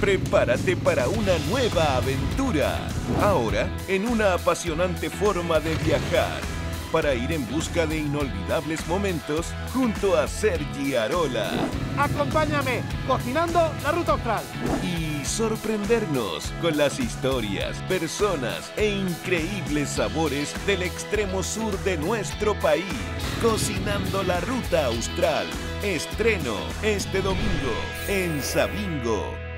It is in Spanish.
Prepárate para una nueva aventura. Ahora, en una apasionante forma de viajar. Para ir en busca de inolvidables momentos junto a Sergi Arola. Acompáñame, cocinando la ruta austral. Y sorprendernos con las historias, personas e increíbles sabores del extremo sur de nuestro país. Cocinando la ruta austral. Estreno este domingo en Sabingo.